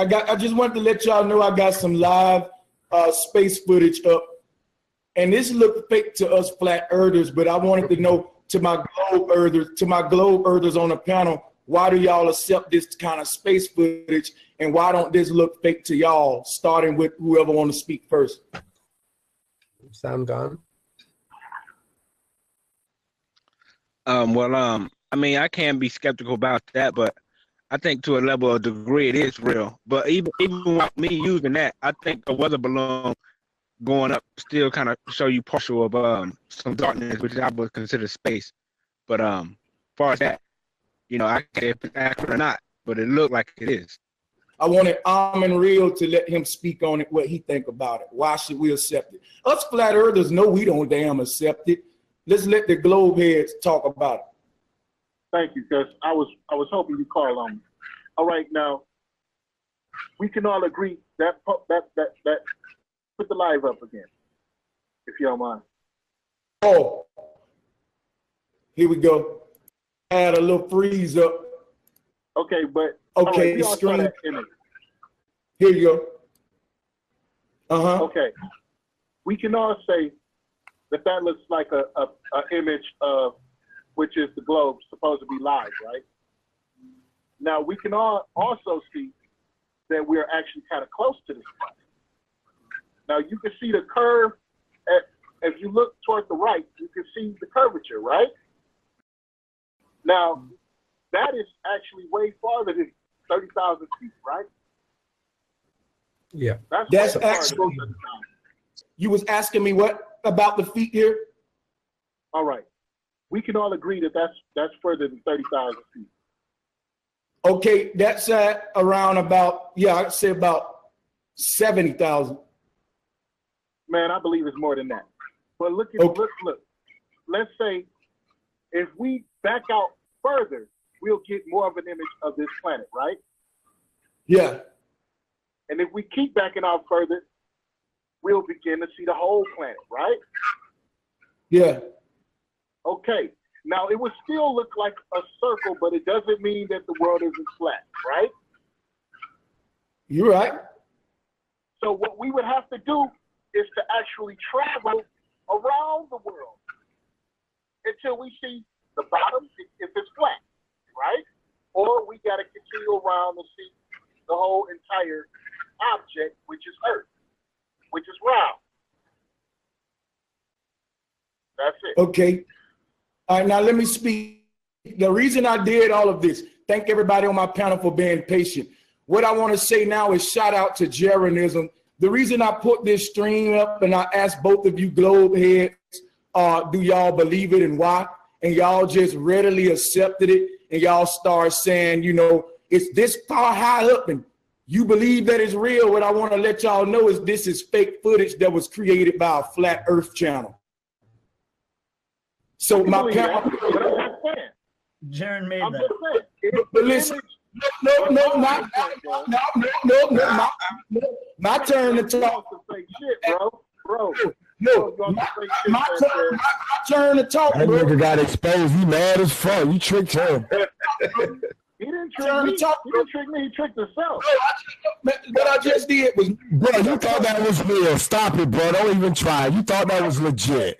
I got. I just wanted to let y'all know I got some live uh, space footage up, and this looked fake to us flat earthers. But I wanted to know to my globe earthers, to my globe earthers on the panel, why do y'all accept this kind of space footage, and why don't this look fake to y'all? Starting with whoever want to speak first. Sam gone. Um, well, um, I mean, I can be skeptical about that, but I think to a level of degree it is real. But even even with me using that, I think a weather balloon going up still kind of show you partial of um some darkness, which I would consider space. But um, as far as that, you know, I can't if it's accurate or not, but it looked like it is. I wanted Armin Real to let him speak on it, what he think about it. Why should we accept it? Us flat earthers know we don't damn accept it. Let's let the globe heads talk about it. Thank you, because I was I was hoping you call on me. All right, now we can all agree that that that that put the live up again, if you don't mind. Oh, here we go. Add a little freeze up. Okay, but okay, right, screen. Here you go. Uh huh. Okay, we can all say that that looks like a, a, a image of which is the globe supposed to be live, right? Now we can all also see that we're actually kind of close to this planet. Now you can see the curve. At, if you look toward the right, you can see the curvature, right? Now that is actually way farther than thirty thousand feet, right? Yeah. That's, That's actually. You was asking me what about the feet here? All right we can all agree that that's that's further than thirty thousand feet. Okay, that's at around about yeah, I'd say about seventy thousand. Man, I believe it's more than that. But look at okay. look look. Let's say if we back out further, we'll get more of an image of this planet, right? Yeah. And if we keep backing out further, we'll begin to see the whole planet, right? Yeah. Okay, now it would still look like a circle, but it doesn't mean that the world isn't flat, right? You're right. So what we would have to do is to actually travel around the world until we see the bottom if it's flat, right? Or we got to continue around and see the whole entire object, which is Earth, which is round. That's it. Okay. All right, now let me speak. The reason I did all of this, thank everybody on my panel for being patient. What I want to say now is shout out to Jeranism. The reason I put this stream up and I asked both of you globe heads, uh, do y'all believe it and why? And y'all just readily accepted it and y'all start saying, you know, it's this far high up and you believe that it's real. What I want to let y'all know is this is fake footage that was created by a flat earth channel. So my parents. Jaron made I'm that. But, but listen, no, no, no, not, no, no, no, no, my, my turn to talk. bro, bro. No, my, my, turn, my, my turn to talk. That nigga got exposed. He mad as fuck. You tricked him. He didn't trick me. Talk, he didn't trick me. He tricked himself. No, what I just did was, bro. You thought that was real. Stop it, bro. Don't even try. You thought that was legit.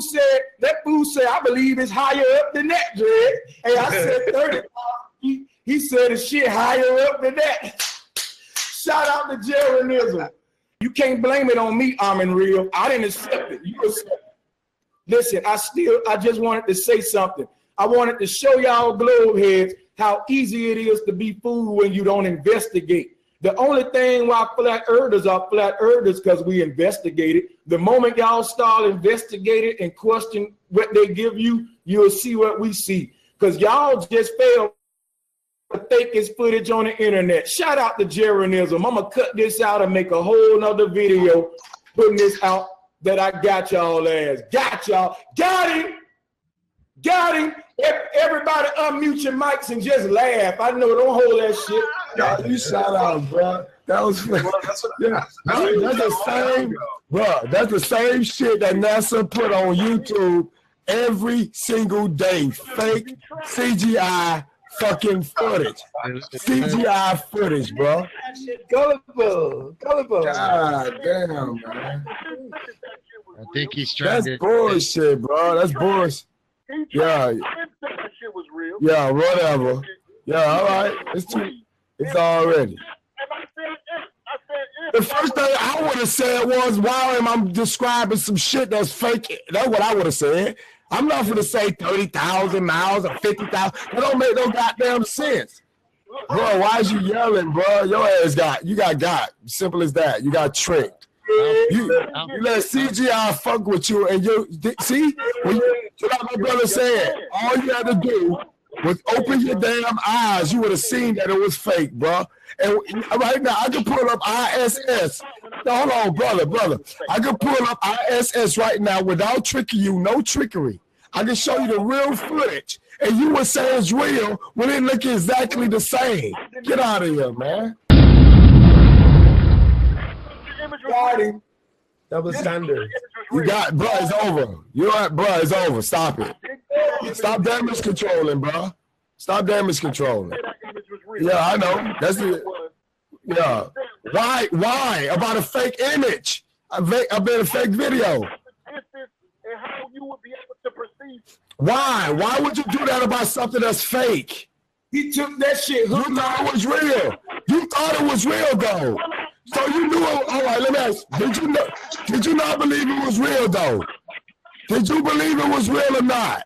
Fool said, that fool said, I believe it's higher up than that, Dred. Hey, I said 30. he, he said the shit higher up than that. Shout out to Jeranism. You can't blame it on me, Armin Real. I didn't accept it. You accept it. Listen, I still, I just wanted to say something. I wanted to show y'all globe heads how easy it is to be fooled when you don't investigate. The only thing why flat earthers are flat earthers because we investigated. The moment y'all start investigating and question what they give you, you'll see what we see. Because y'all just failed the fakest footage on the internet. Shout out to Jeranism. I'm gonna cut this out and make a whole nother video putting this out that I got y'all ass. Got y'all. Got him. Got him. Everybody unmute your mics and just laugh. I know, don't hold that shit. Yo, you shout out, bro. That was well, that's, what, yeah, that's, that's the same, bro. That's the same shit that NASA put on YouTube every single day. Fake CGI, fucking footage. CGI footage, bro. Gullible, gullible. God damn, man. I think he's trying That's to. bullshit, bro. That's bullshit. Yeah. tried to say that shit was real. Yeah, whatever. Yeah, all right. It's too. It's already. And I said, if, I said, if The first thing I would have said was, "Why am I describing some shit that's fake?" That's what I would have said. I'm not gonna say thirty thousand miles or fifty thousand. That don't make no goddamn sense, bro. Why is you yelling, bro? Your ass got you got got. Simple as that. You got tricked. You, you let CGI fuck with you, and you see when you, like my brother said, all you had to do was open your damn eyes. You would have seen that it was fake, bro. And right now, I can pull up ISS. No, hold on, brother, brother. I can pull up ISS right now without tricking you, no trickery. I can show you the real footage, and you would say it's real when it look exactly the same. Get out of here, man. the image was Got him. Double standard. The image was You got, bro. It's over. You are, what, bro? It's over. Stop it. Stop damage controlling, bro. Stop damage controlling. That image was real. Yeah, I know. That's it. It. Yeah. Why? Why about a fake image? I bet I bet a fake video. This is and how you would be able to perceive. Why? Why would you do that about something that's fake? He took that shit. You thought it was real. You thought it was real though. So you knew it. All right, let me ask. Did you know? Did you not believe it was real though? Did you believe it was real or not?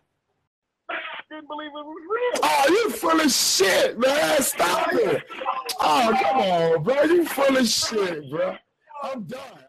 Didn't believe it was real. Oh, you full of shit, man. Stop it. Oh, come on, bro. You full of shit, bro. I'm done.